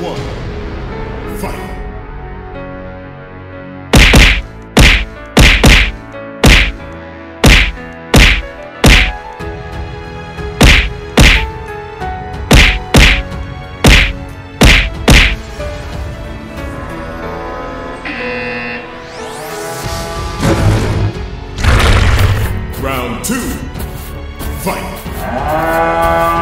one. Fight! Round two, fight!